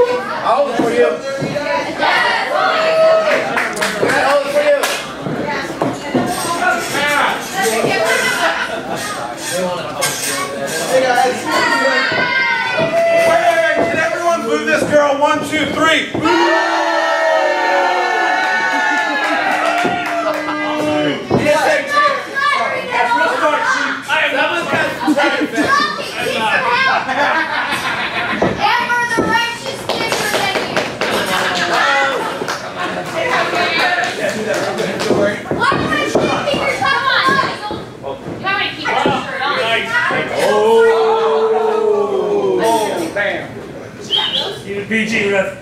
How old for you? How old for you? Hey guys. Wait, wait, wait. Can everyone move this girl? One, two, three. Boo! Easy, ref.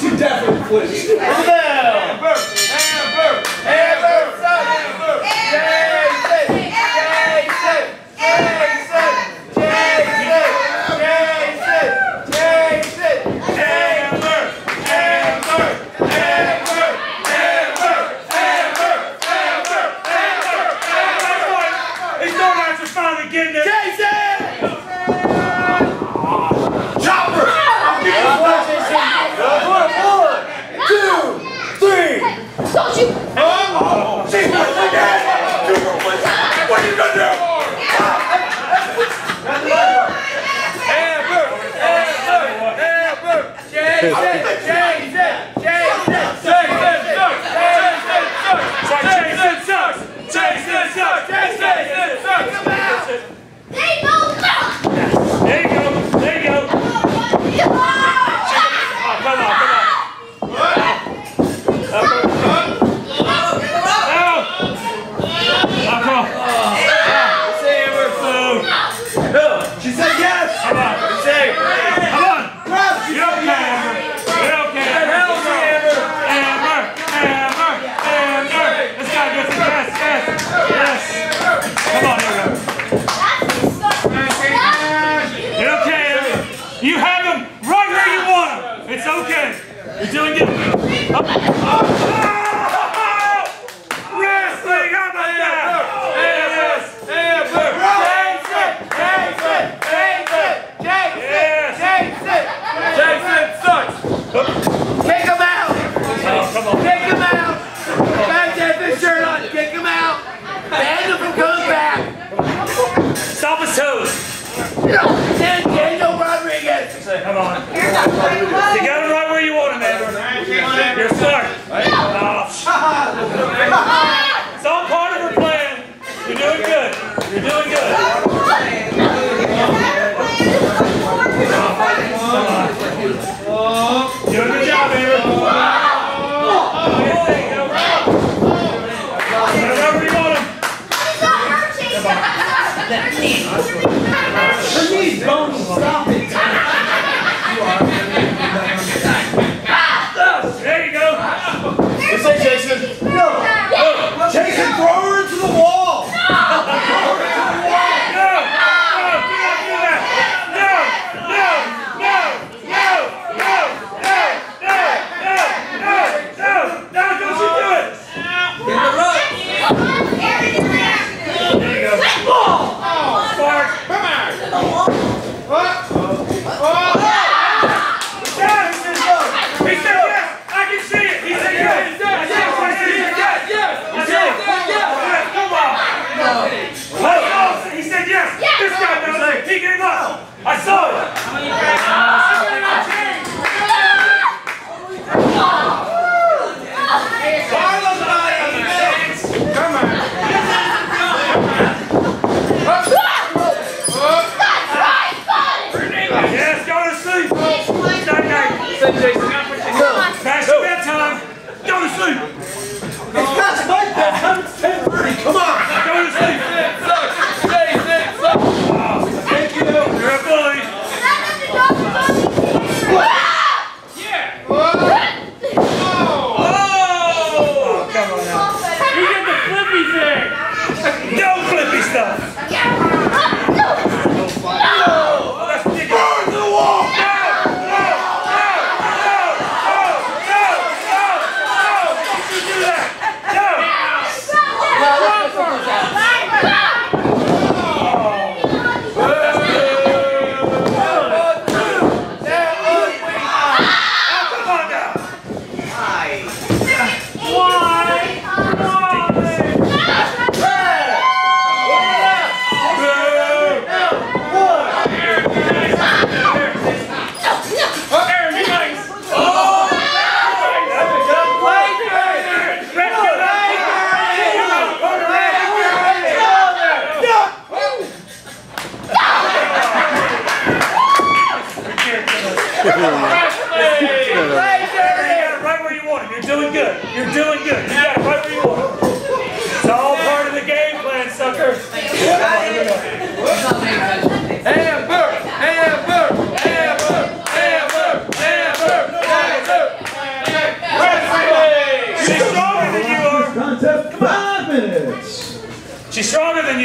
She definitely flinched. Oh,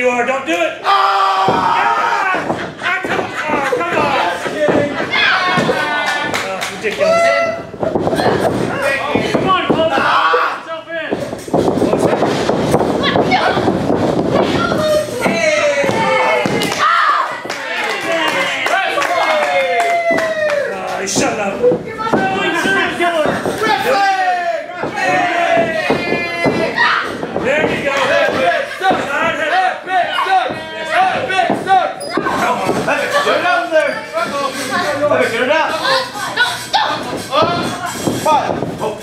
you are. Don't do it. Oh! Get it out there. There, get it out. No, stop. What? Oh.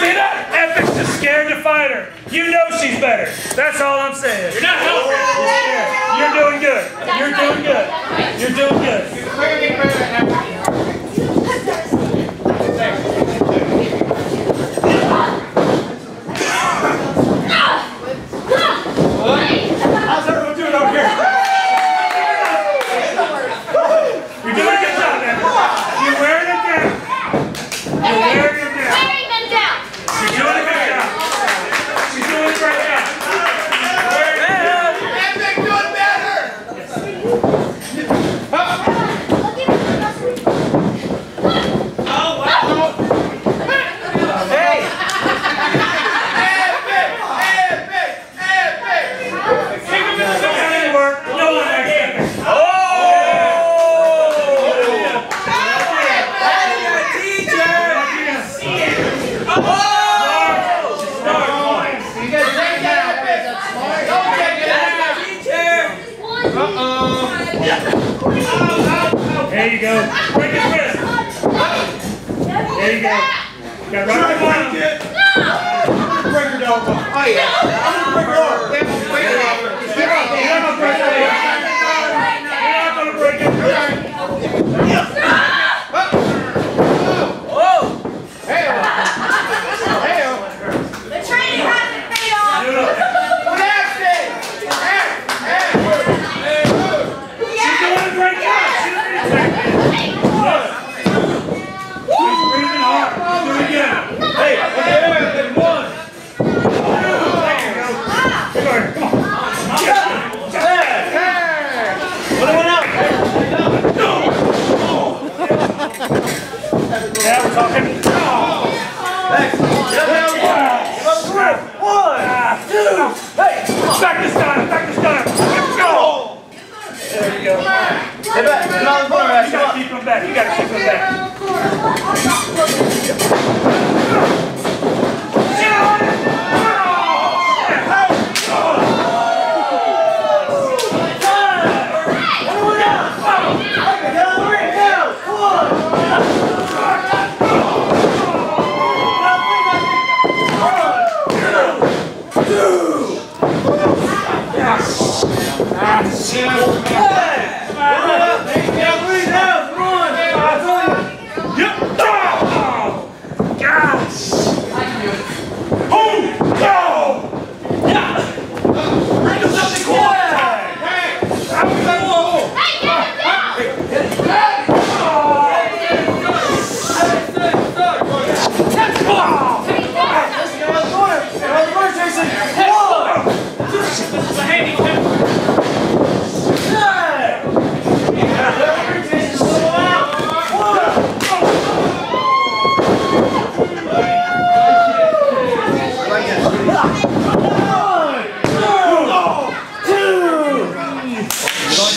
See that? Epic's just scared to fight her. You know she's better. That's all I'm saying. You're not helping. You're doing good. You're doing good. You're doing good. You're doing good.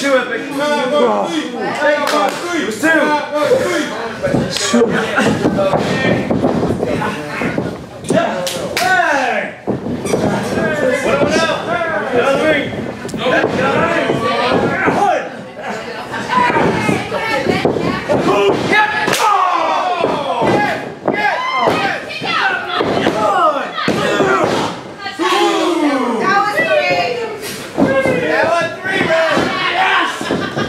do it, big. Come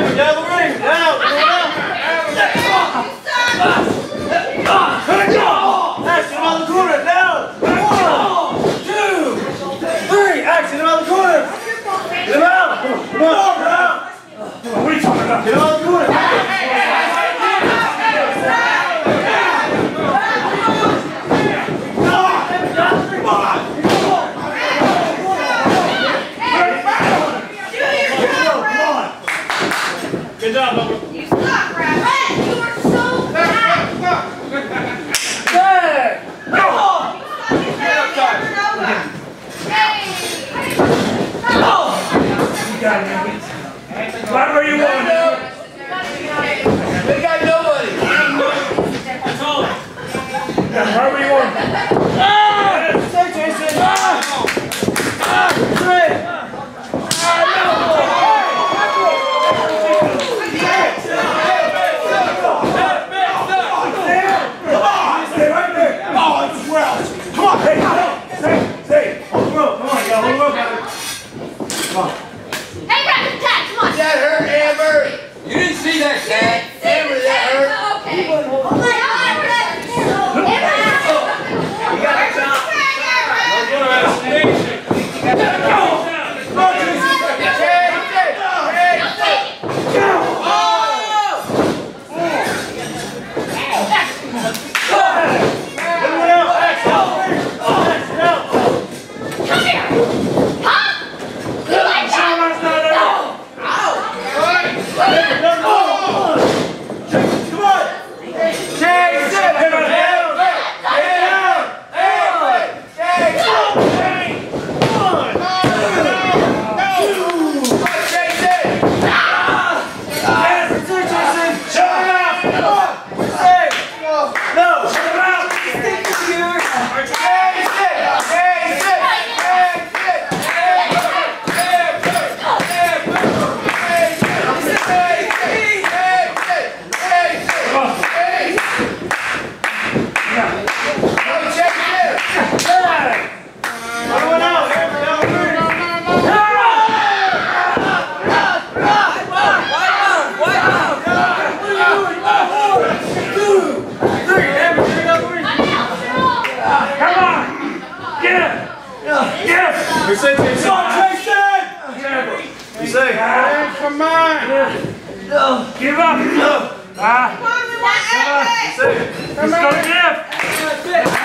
야, 야, Good job, Bubba. You suck, Brad. Brad, you are so bad. Good. Go. Oh, get up, You got it, you want to got nobody. Right where you want No. Give up. No. Ah. Come on. Come on. Ah. Let's go, Jeff.